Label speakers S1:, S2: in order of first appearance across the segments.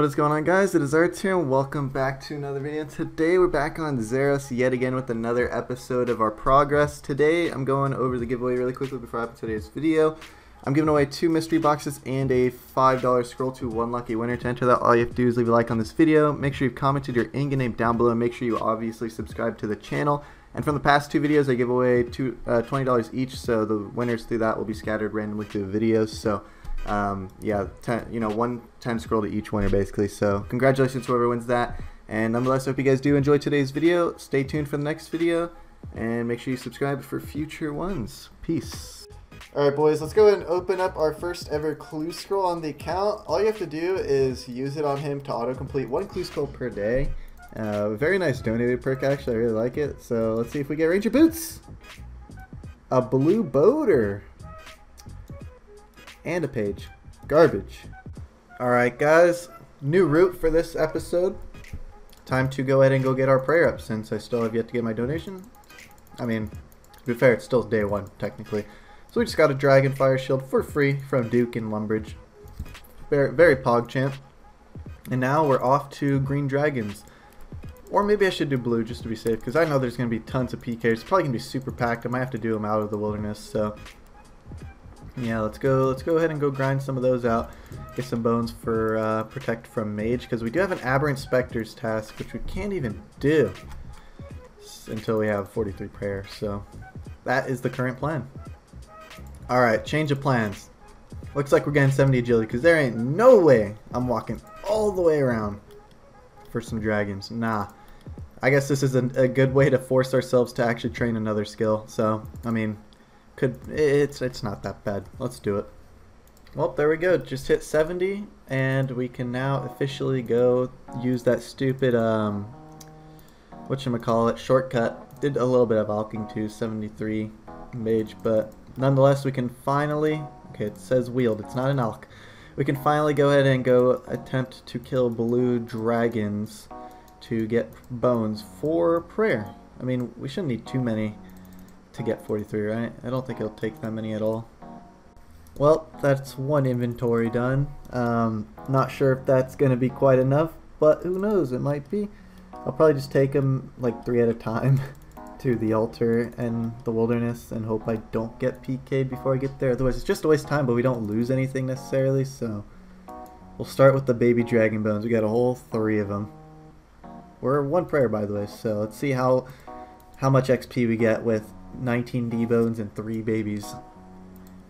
S1: What is going on guys? It is Artz here and welcome back to another video. Today we're back on Zaros yet again with another episode of our progress. Today I'm going over the giveaway really quickly before I open today's video. I'm giving away two mystery boxes and a $5 scroll to one lucky winner. To enter that, all you have to do is leave a like on this video. Make sure you've commented your in-game name down below. Make sure you obviously subscribe to the channel. And from the past two videos, I give away two, uh, $20 each, so the winners through that will be scattered randomly through the videos. So um, yeah, 10, you know, one 10 scroll to each winner basically. So congratulations to whoever wins that. And nonetheless, I hope you guys do enjoy today's video. Stay tuned for the next video and make sure you subscribe for future ones. Peace. Alright boys, let's go ahead and open up our first ever clue scroll on the account. All you have to do is use it on him to autocomplete one clue scroll per day. Uh, very nice donated perk actually, I really like it. So let's see if we get Ranger Boots. A blue boater and a page. Garbage. Alright guys, new route for this episode. Time to go ahead and go get our prayer up since I still have yet to get my donation. I mean, to be fair, it's still day one, technically. So we just got a Dragon Fire Shield for free from Duke and Lumbridge. Very, very pog champ. And now we're off to Green Dragons. Or maybe I should do blue just to be safe, because I know there's going to be tons of PKs. It's probably going to be super packed. I might have to do them out of the wilderness, so yeah, let's go. Let's go ahead and go grind some of those out. Get some bones for uh, protect from mage because we do have an aberrant specters task, which we can't even do until we have 43 prayer. So that is the current plan. All right, change of plans. Looks like we're getting 70 agility because there ain't no way I'm walking all the way around for some dragons. Nah. I guess this is a, a good way to force ourselves to actually train another skill. So, I mean, could it's it's not that bad. Let's do it. Well, there we go. Just hit 70, and we can now officially go use that stupid um, what you call it shortcut. Did a little bit of alching to 73 mage, but nonetheless, we can finally. Okay, it says wield. It's not an alch. We can finally go ahead and go attempt to kill blue dragons to get bones for prayer. I mean, we shouldn't need too many to get 43, right? I don't think it'll take that many at all. Well, that's one inventory done. Um, not sure if that's going to be quite enough, but who knows, it might be. I'll probably just take them like three at a time to the altar and the wilderness and hope I don't get PK'd before I get there. Otherwise, it's just a waste of time, but we don't lose anything necessarily, so... We'll start with the baby dragon bones. We got a whole three of them. We're one prayer, by the way, so let's see how how much XP we get with 19 D-bones and 3 babies.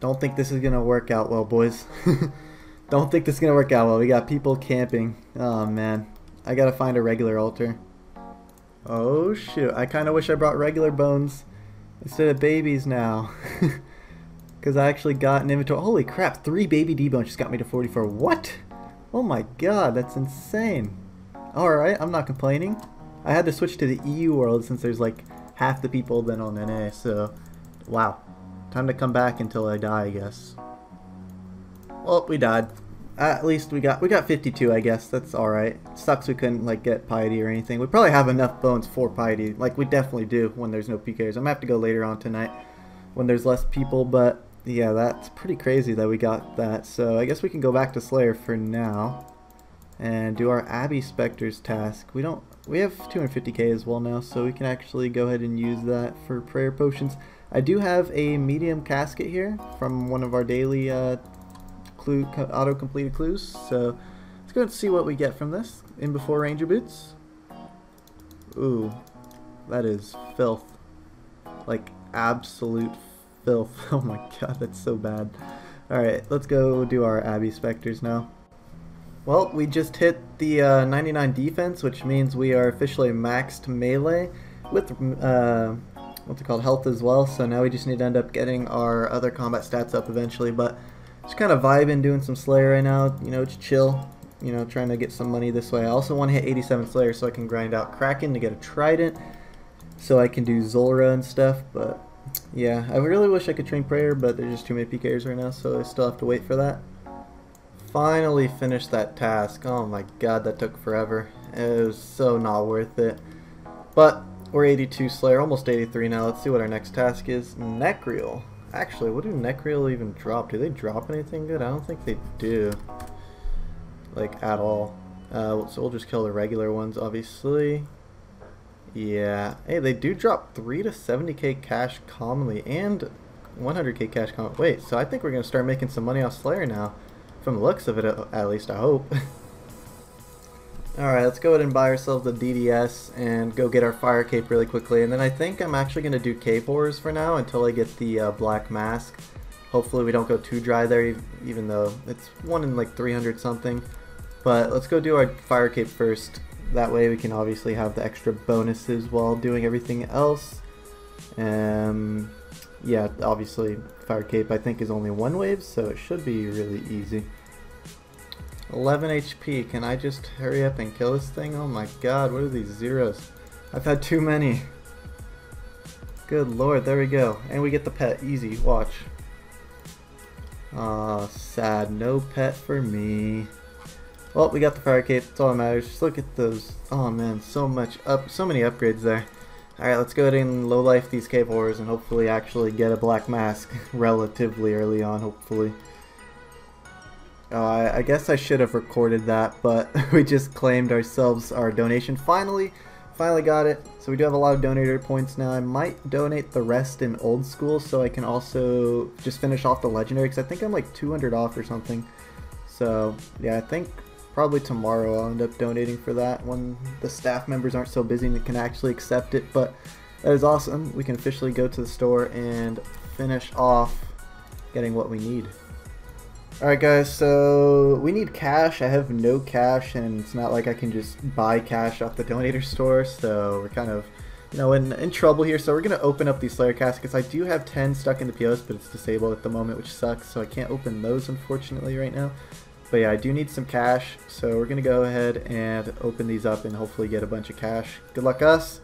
S1: Don't think this is going to work out well, boys. Don't think this is going to work out well. We got people camping. Oh, man. I got to find a regular altar. Oh, shoot. I kind of wish I brought regular bones instead of babies now. Because I actually got an inventory. Holy crap, 3 baby D-bones just got me to 44. What? Oh my god, that's insane. Alright, I'm not complaining. I had to switch to the EU world since there's like half the people been on NA, so wow. Time to come back until I die, I guess. Well, we died. At least we got we got 52, I guess. That's all right. Sucks we couldn't like get piety or anything. We probably have enough bones for piety. Like we definitely do when there's no PKs. I'm gonna have to go later on tonight when there's less people, but yeah, that's pretty crazy that we got that. So I guess we can go back to Slayer for now and do our Abbey Spectres task. We don't we have 250k as well now, so we can actually go ahead and use that for prayer potions. I do have a medium casket here from one of our daily uh, clue auto-completed clues, so let's go and see what we get from this in before ranger boots. Ooh, that is filth. Like, absolute filth. Oh my god, that's so bad. Alright, let's go do our Abbey Spectres now. Well, we just hit the uh, 99 defense, which means we are officially maxed melee with uh, what's it called, health as well. So now we just need to end up getting our other combat stats up eventually. But just kind of vibing, doing some Slayer right now. You know, just chill. You know, trying to get some money this way. I also want to hit 87 Slayer so I can grind out Kraken to get a Trident, so I can do Zulrah and stuff. But yeah, I really wish I could train Prayer, but there's just too many PKs right now, so I still have to wait for that finally finished that task. Oh my god, that took forever. It was so not worth it. But we're 82 Slayer, almost 83 now. Let's see what our next task is. Nechryael. Actually, what do Nechryael even drop? Do they drop anything good? I don't think they do. Like, at all. Uh, so we'll just kill the regular ones, obviously. Yeah. Hey, they do drop 3 to 70k cash commonly and 100k cash commonly. Wait, so I think we're going to start making some money off Slayer now. From the looks of it, at least, I hope. Alright, let's go ahead and buy ourselves a DDS and go get our fire cape really quickly. And then I think I'm actually going to do cave horrors for now until I get the uh, black mask. Hopefully we don't go too dry there, even though it's one in like 300 something. But let's go do our fire cape first. That way we can obviously have the extra bonuses while doing everything else. Um, yeah, obviously fire cape I think is only one wave, so it should be really easy. 11 HP. Can I just hurry up and kill this thing? Oh my god, what are these zeros? I've had too many. Good lord, there we go. And we get the pet. Easy, watch. Aw, sad. No pet for me. Well, we got the fire cape. That's all that matters. Just look at those. Oh man, so much up, so many upgrades there. Alright, let's go ahead and low life these cave horrors and hopefully actually get a black mask relatively early on, hopefully. Oh, I, I, guess I should have recorded that, but we just claimed ourselves our donation. Finally, finally got it. So we do have a lot of donator points now. I might donate the rest in old school so I can also just finish off the legendary because I think I'm like 200 off or something. So yeah, I think probably tomorrow I'll end up donating for that when the staff members aren't so busy and can actually accept it. But that is awesome. We can officially go to the store and finish off getting what we need. Alright guys, so we need cash. I have no cash and it's not like I can just buy cash off the donator store, so we're kind of, you know, in, in trouble here. So we're going to open up these Slayer caskets. I do have 10 stuck in the POS, but it's disabled at the moment, which sucks, so I can't open those unfortunately right now. But yeah, I do need some cash, so we're going to go ahead and open these up and hopefully get a bunch of cash. Good luck us.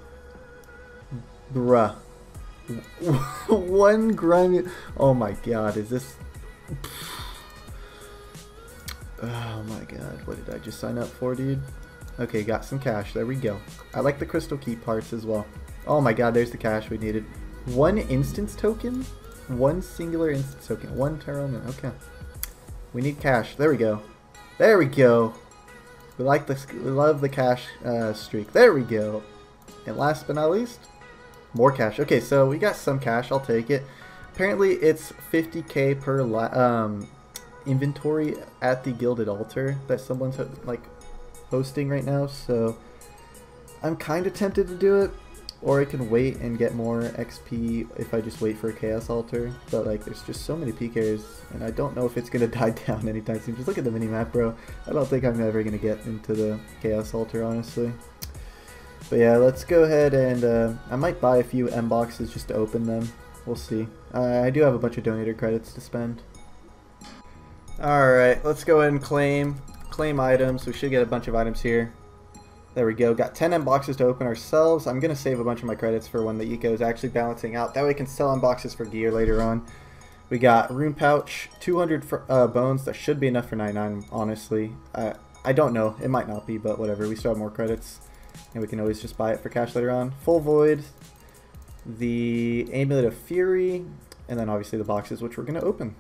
S1: Bruh. One grimy... Oh my god, is this... Oh my god, what did I just sign up for, dude? Okay, got some cash. There we go. I like the crystal key parts as well. Oh my god, there's the cash we needed. One instance token? One singular instance token. One Tarromin. Okay. We need cash. There we go. There we go. We like the we love the cash uh, streak. There we go. And last but not least, more cash. Okay, so we got some cash. I'll take it. Apparently, it's 50k per um, inventory at the Gilded Altar that someone's like hosting right now, so I'm kind of tempted to do it, or I can wait and get more XP if I just wait for a Chaos Altar, but like there's just so many PKs, and I don't know if it's to die down anytime soon. Just look at the mini-map, bro. I don't think I'm ever to get into the Chaos Altar, honestly. But yeah, let's go ahead and uh, I might buy a few M boxes just to open them. We'll see. Uh, I do have a bunch of donator credits to spend. Alright, let's go ahead and claim claim items. We should get a bunch of items here. There we go. Got 10 M boxes to open ourselves. I'm going to save a bunch of my credits for when the eco is actually balancing out. That way we can sell unboxes for gear later on. We got rune pouch, 200 for, uh, bones. That should be enough for 99, honestly. Uh, I don't know. It might not be, but whatever. We still have more credits. And we can always just buy it for cash later on. Full void. The amulet of fury. And then obviously the boxes, which we're going to open.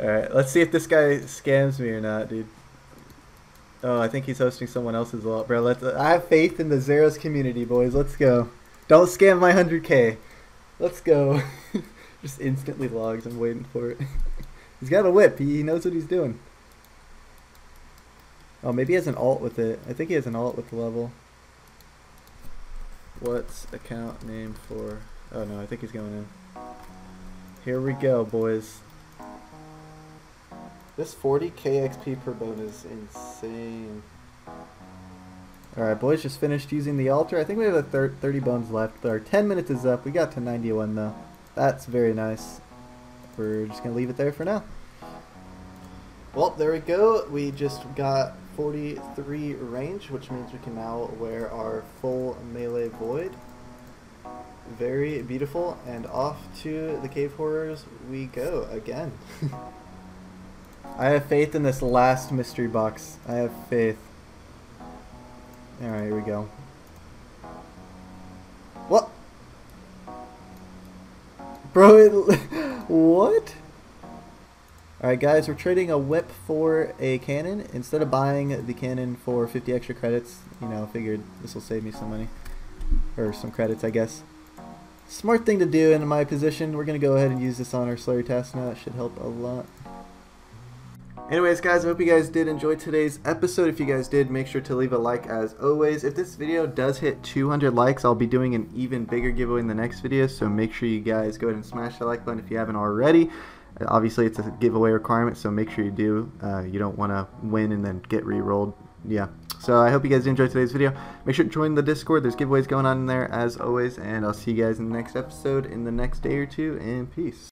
S1: Alright, let's see if this guy scams me or not, dude. Oh, I think he's hosting someone else's lot, bro. Let's. I have faith in the Zaros community, boys. Let's go. Don't scam my 100k. Let's go. Just instantly logs. I'm waiting for it. he's got a whip. He knows what he's doing. Oh, maybe he has an alt with it. I think he has an alt with the level. What's account name for... Oh, no, I think he's going in. Here we go, boys. This 40k XP per bone is insane. Alright, boys, just finished using the altar. I think we have a 30 bones left. Our 10 minutes is up. We got to 91, though. That's very nice. We're just going to leave it there for now. Well, there we go. We just got 43 range, which means we can now wear our full melee void. Very beautiful, and off to the cave horrors we go again. I have faith in this last mystery box. I have faith. Alright, here we go. What? Bro, it, what? Alright guys, we're trading a whip for a cannon. Instead of buying the cannon for 50 extra credits, you know, figured this will save me some money. Or some credits, I guess. Smart thing to do in my position. We're going to go ahead and use this on our Slayer task now. That should help a lot. Anyways, guys, I hope you guys did enjoy today's episode. If you guys did, make sure to leave a like as always. If this video does hit 200 likes, I'll be doing an even bigger giveaway in the next video. So make sure you guys go ahead and smash the like button if you haven't already. Obviously, it's a giveaway requirement, so make sure you do. Uh, you don't want to win and then get re-rolled. Yeah. So I hope you guys enjoyed today's video. Make sure to join the Discord. There's giveaways going on in there as always, and I'll see you guys in the next episode in the next day or two. And peace.